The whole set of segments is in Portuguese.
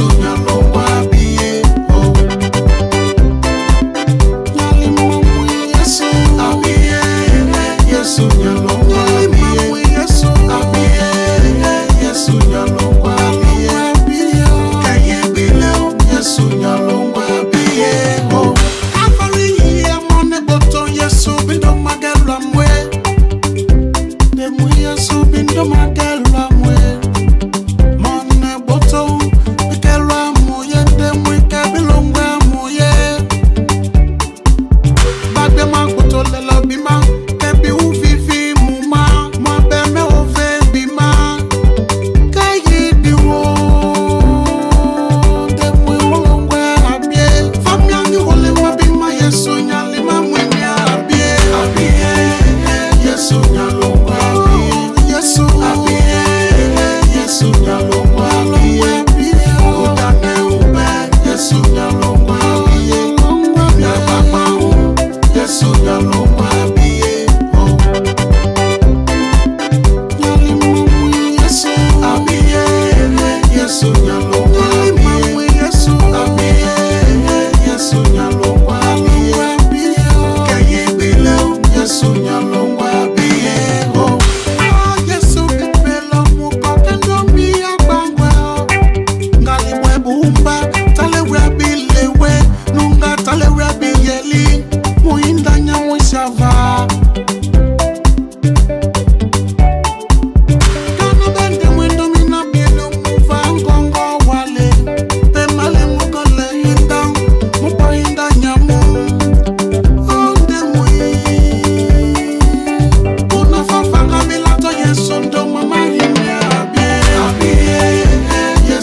sonha.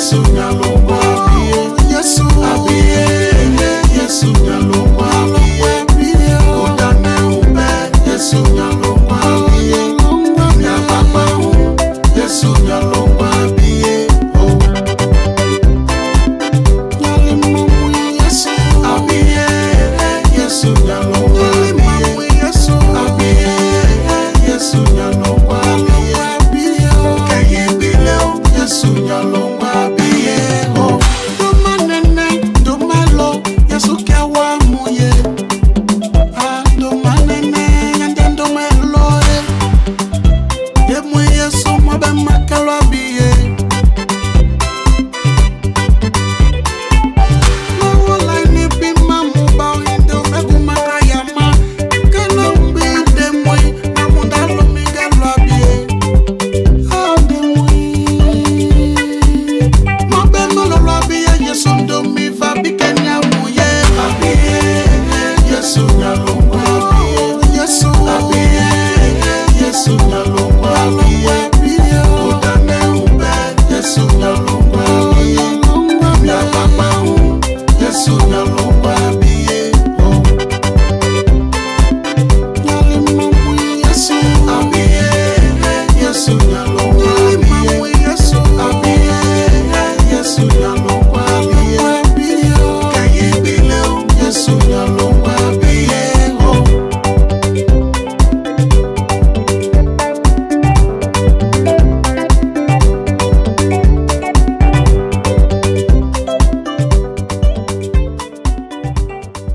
sonhador.